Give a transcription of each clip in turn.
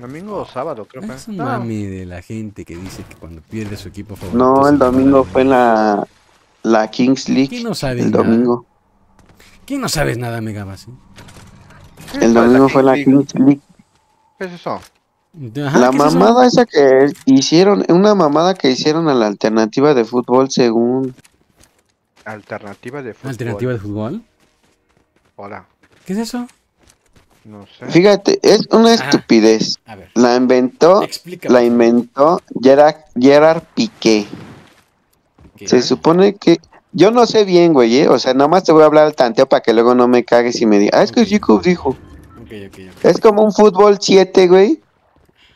Domingo o sábado, creo que. Es un No, mami de la gente que dice que cuando pierde su equipo favorito. No, el domingo fue la, la Kings League. ¿Quién no sabe El nada? domingo. ¿Quién no sabes nada, Megabas? eh? ¿qué El domingo fue la Kings League? ¿Qué es eso? Ajá, La ¿qué es eso? mamada esa que hicieron, una mamada que hicieron a la alternativa de fútbol según... Alternativa de fútbol. ¿Alternativa de fútbol? Hola. ¿Qué es eso? No sé. Fíjate, es una Ajá. estupidez. A ver, La inventó, explícame. la inventó Gerard, Gerard Piqué. ¿Qué? Se supone que... Yo no sé bien, güey, ¿eh? O sea, nada más te voy a hablar al tanteo para que luego no me cagues y me digas... Ah, es que. Jacob dijo... Es como un fútbol 7, güey.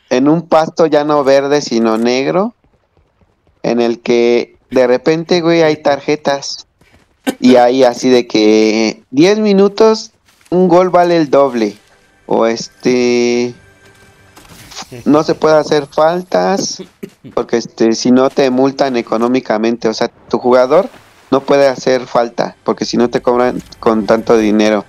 En un pasto ya no verde, sino negro. En el que de repente, güey, hay tarjetas. Y hay así de que 10 minutos, un gol vale el doble. O este. No se puede hacer faltas. Porque este, si no te multan económicamente. O sea, tu jugador no puede hacer falta. Porque si no te cobran con tanto dinero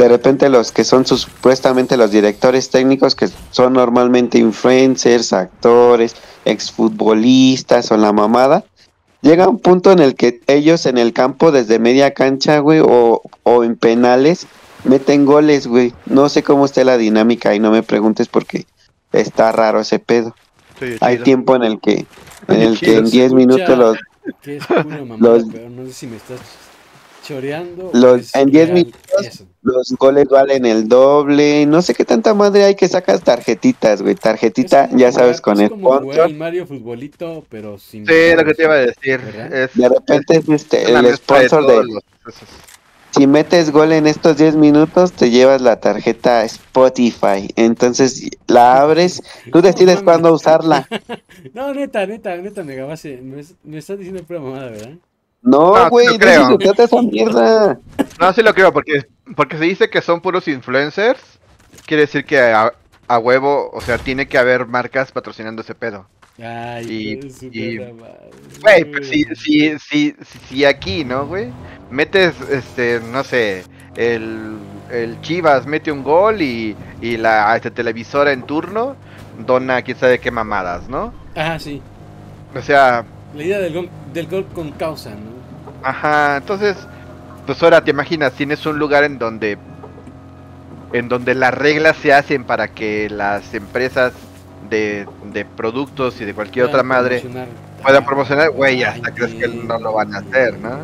de repente los que son supuestamente los directores técnicos, que son normalmente influencers, actores, exfutbolistas o la mamada, llega un punto en el que ellos en el campo desde media cancha, güey, o, o en penales, meten goles, güey. No sé cómo esté la dinámica y no me preguntes porque está raro ese pedo. Hay chido. tiempo en el que en el que en se 10 escucha minutos los Los- pero no sé si me estás choreando. Los- en 10 real minutos eso. Los goles valen el doble, no sé qué tanta madre hay que sacas tarjetitas, güey. Tarjetita, ya jugar- sabes, con es el como Mario futbolito, pero sin. Sí, lo que te iba a decir. De repente es este, el de sponsor de, los-. Si metes gol en estos 10 minutos, te llevas la tarjeta Spotify. Entonces la abres, tú No decides mames. cuándo usarla. No, neta, neta, neta, Megabase. Me, me estás diciendo pura mamada, ¿verdad? No, No, güey, de creo. eso se esa mierda. No, sí lo creo, porque, porque se dice que son puros influencers. Quiere decir que a, a huevo, o sea, tiene que haber marcas patrocinando ese pedo. Ay, Y-. Güey, pues si, si, si, si, si aquí, ¿no, güey? Metes, este, no sé, el, el Chivas mete un gol y, y la este, televisora en turno dona quién sabe qué mamadas, ¿no? Ajá, sí. O sea, La idea del gol, del gol con causa, ¿no? Ajá, entonces, pues ahora te imaginas, tienes un lugar en donde en donde las reglas se hacen para que las empresas de, de productos y de cualquier otra madre puedan promocionar, güey, hasta crees que no lo van a hacer, ¿no?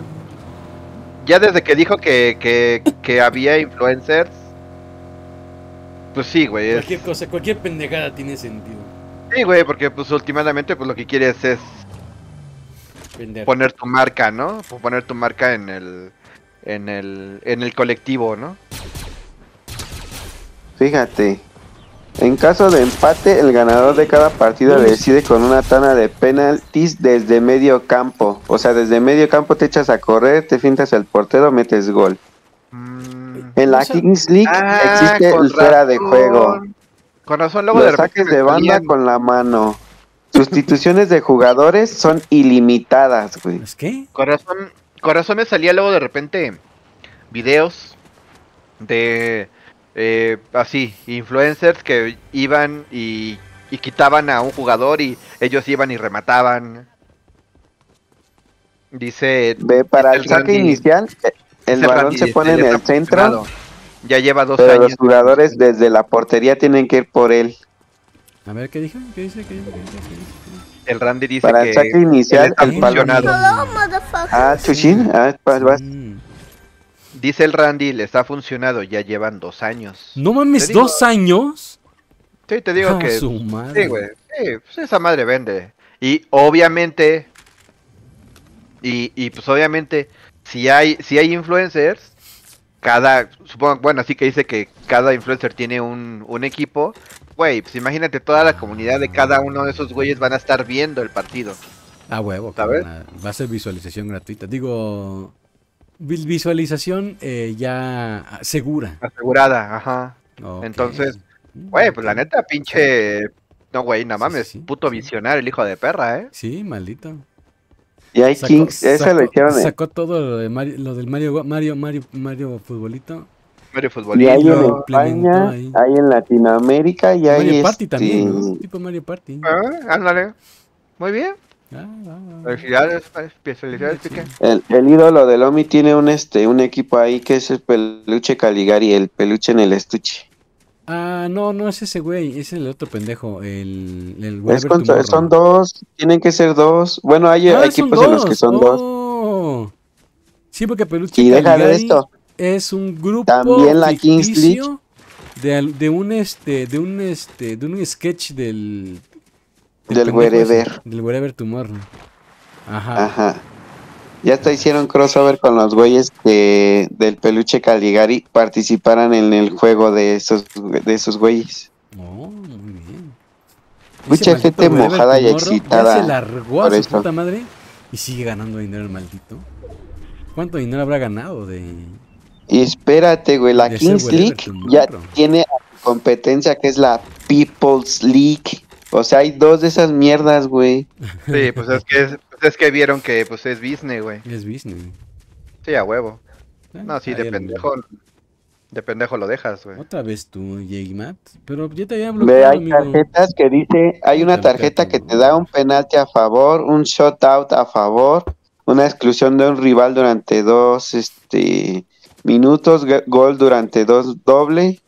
Ya desde que dijo que, que, que había influencers, pues sí, güey, es, Cualquier cosa, cualquier pendejada tiene sentido. sí, güey, porque pues últimamente pues lo que quieres es Vender. poner tu marca, ¿no? Poner tu marca en el en el en el colectivo, ¿no? Fíjate. En caso de empate, el ganador de cada partido decide con una tana de penaltis desde medio campo. O sea, desde medio campo te echas a correr, te fintas al portero, metes gol. Mm. En la Kings League Ah, existe el fuera de juego. Con razón, luego Los de repente saques de banda con la mano. Sustituciones de jugadores son ilimitadas, güey. ¿Es qué? Con razón, con razón me salía luego de repente videos de eh, así, influencers que iban y, y quitaban a un jugador y ellos iban y remataban. Dice Ve, para el El saque Randy- inicial, el balón Randy, se pone en ya el centro. Ya lleva dos pero años. los jugadores desde la portería tienen que ir por él. A ver, ¿qué dijo? ¿Qué dice? ¿Qué dice? ¿Qué dice? El Randy dice Para que el saque inicial, el balón. Ah, chuchín, ah, vas, vas. Dice el Randy, le está funcionado, ya llevan dos años. No mames, digo- dos años. Sí, te digo Ah, que su madre. Sí, güey. Sí, pues esa madre vende. Y obviamente. Y, y pues obviamente, si hay, si hay influencers, cada. Supongo, bueno, así que dice que cada influencer tiene un, un equipo. Güey, pues imagínate toda la comunidad de cada uno de esos güeyes van a estar viendo el partido. Ah, huevo, ¿Sabes? Va a ser visualización gratuita. Digo, visualización eh, ya segura. Asegurada, ajá. Ok. Entonces, Mm, Güey, pues la neta, pinche. No, güey, no Sí, mames. sí, sí. puto visionario, el hijo de perra, ¿eh? Sí, maldito. Y hay Kings, eso lo hicieron sacó todo lo, de Mario, lo del Mario, Mario, Mario, Mario futbolito. Mario Y Futbolito. hay en España, ahí. hay en Latinoamérica y hay Mario Party este, también, ¿no? Tipo Mario Party. Ah, ándale. Muy bien. Ah, ah, ah. Felicidades, felicidades, Sí. El, el ídolo del Omi tiene un este un equipo ahí que es el peluche Caligari, el peluche en el estuche. Ah, no, no es ese güey, es el otro pendejo, el, Tomorrow. son dos, tienen que ser dos. Bueno, hay Ah, equipos en los que son dos. Oh. Sí, porque Peluche Y de Caligari esto. es un grupo También la Kings de, de un este de un este de un sketch del Del Wherever. del Wherever Tomorrow. Ajá. Ajá. Ya hasta hicieron crossover con los güeyes que del peluche Caligari participaran en el juego de esos de esos güeyes. Oh, muy bien. Mucha gente mojada y excitada Ya se largó a su puta madre y sigue ganando dinero el maldito. ¿Cuánto dinero habrá ganado de Y espérate, güey, la Kings League ya tiene competencia que es la People's League. O sea, hay dos de esas mierdas, güey. Sí, pues es que, es, pues es que vieron que pues es business, güey. es business? Sí, a huevo. No, sí, ahí de pendejo. De pendejo lo dejas, güey. Otra vez tú, J-Mat. Pero yo te había Ve, bloqueado, hay amigo. tarjetas que dice, hay una Tarjeta, que te da un penalti a favor, un shutout a favor, una exclusión de un rival durante dos este, minutos, gol durante dos doble,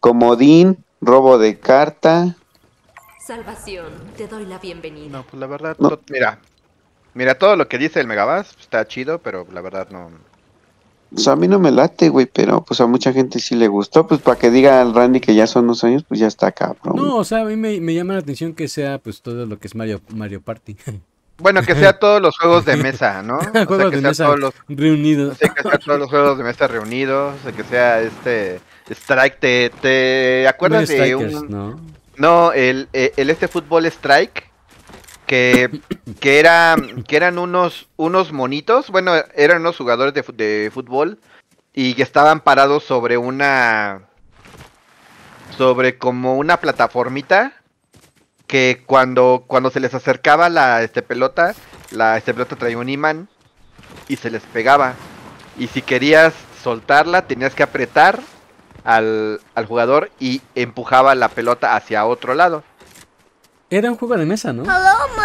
comodín, robo de carta. Salvación, te doy la bienvenida. No, pues la verdad, No. to- mira. Mira, todo lo que dice el Megabass está chido, pero la verdad no. O sea, a mí no me late, güey, pero pues a mucha gente sí le gustó, pues para que diga al Randy que ya son dos años, pues ya está cabrón. No, o sea, a mí me, me llama la atención que sea pues todo lo que es Mario, Mario Party. Bueno, que sea todos los juegos de mesa, ¿no? O sea, Juegos que de sea mesa todos los, reunidos. que sea todos los juegos de mesa reunidos, o sea, que sea este Strike. ¿Te, te acuerdas de Strikers, un ¿no? No el, eh, el este fútbol Strike que que era que eran unos unos monitos, bueno, eran unos jugadores de, de fútbol y que estaban parados sobre una sobre como una plataformita que cuando cuando se les acercaba la este pelota, la este pelota traía un imán y se les pegaba. Y si querías soltarla, tenías que apretar al, al jugador y empujaba la pelota hacia otro lado. Era un juego de mesa, ¿no?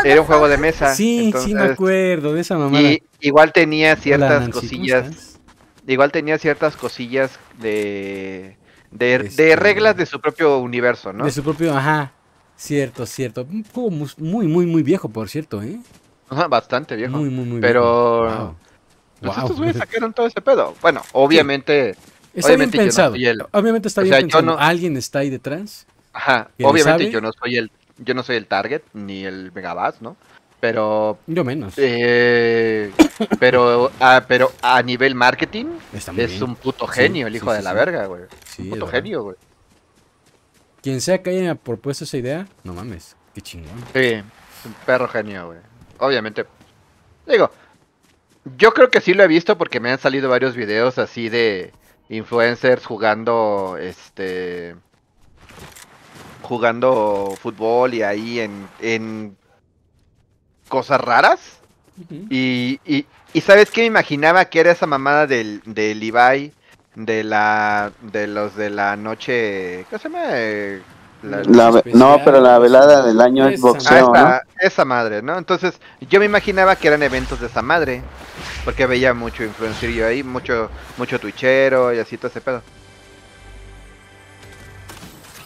Era un juego de mesa. Sí, sí me acuerdo de esa mamada. Y igual tenía ciertas Nancy, ¿cómo cosillas. Igual tenía ciertas cosillas de. De, de Este- reglas de su propio universo, ¿no? De su propio, ajá. Cierto, cierto. Un juego muy, muy, muy viejo, por cierto, ¿eh? Ajá, Bastante viejo. Muy, muy, muy Pero- viejo. Wow. Pues Wow. estos güeyes sacaron todo ese pedo. Bueno, obviamente. Está Obviamente yo bien no pensado. soy Obviamente está o bien sea, yo pensado. no- Alguien está ahí detrás. Ajá. ¿Que le Obviamente yo no soy el. Yo no soy el target, ni el megabass, ¿no? Pero. Yo menos. eh, pero, ah, pero a nivel marketing es bien. un puto Sí, genio el hijo sí, de la verga, güey. Sí, un puto genio, güey. Quien sea que haya propuesto esa idea, no mames. Qué chingón. Sí, es un perro genio, güey. Obviamente. Digo, yo creo que sí lo he visto porque me han salido varios videos así de influencers jugando este jugando fútbol y ahí en, en cosas raras. Y, y, y ¿sabes qué me imaginaba que era esa mamada del, del Ibai? De la de los de la noche. ¿Qué se llama? La- La ve- no, especial, pero la velada del año es Esa Ah, boxeo, ¿no? esa, esa madre, ¿no? Entonces, yo me imaginaba que eran eventos de esa madre. Porque veía mucho influencer yo ahí, mucho, mucho twitchero y así todo ese pedo.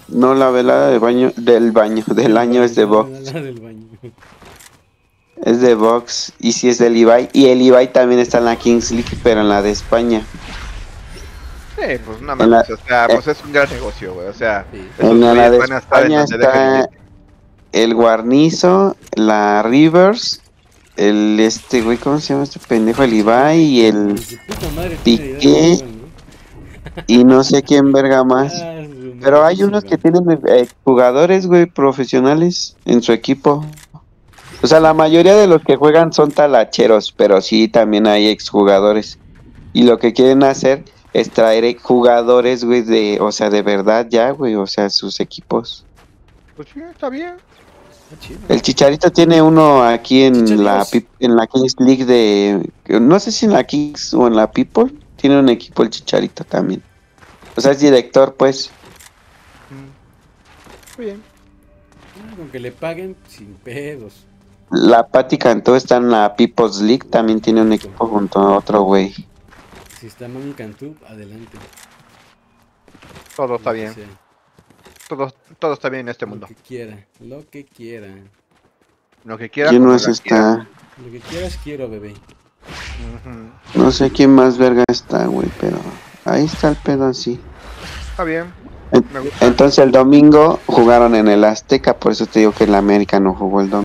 No, la velada del baño, del baño, del año es de box. Es de box y si es del Ibai. Y el Ibai también está en la Kings League, pero en la de España. Sí, pues no En la- mames, o sea, pues es un gran negocio, güey. O sea, Sí. En la de van a estar en España donde dejen está el Guarnizo, la Rivers, el este güey, ¿cómo se llama este pendejo? El Ibai y el Su puta madre Piqué. y no sé quién verga más. Ah, Pero hay unos que tienen eh, jugadores, güey, profesionales en su equipo. O sea, la mayoría de los que juegan son talacheros, pero sí también hay exjugadores. Y lo que quieren hacer es traer jugadores, güey, de, o sea, de verdad ya, güey, o sea, sus equipos. Pues sí, está bien. Está chido. El Chicharito tiene uno aquí en Chicharitos. la en la Kings League de no sé si en la Kings o en la People tiene un equipo el Chicharito también. O sea, es director, pues. Muy bien. Ah, Con que le paguen sin pedos. La Patti Cantú está en la People's League, también tiene un equipo junto a otro güey. Si está Mami Cantú, adelante. Todo está Lo bien. sea, Todo, todo está bien en este Lo mundo. que quiera, lo que quiera. Lo que quiera. ¿Quién más está? Lo que quieras quiero, bebé. No sé quién más verga está, güey, pero ahí está el pedo así. Está bien. Entonces el domingo jugaron en el Azteca, por eso te digo que el América no jugó el domingo.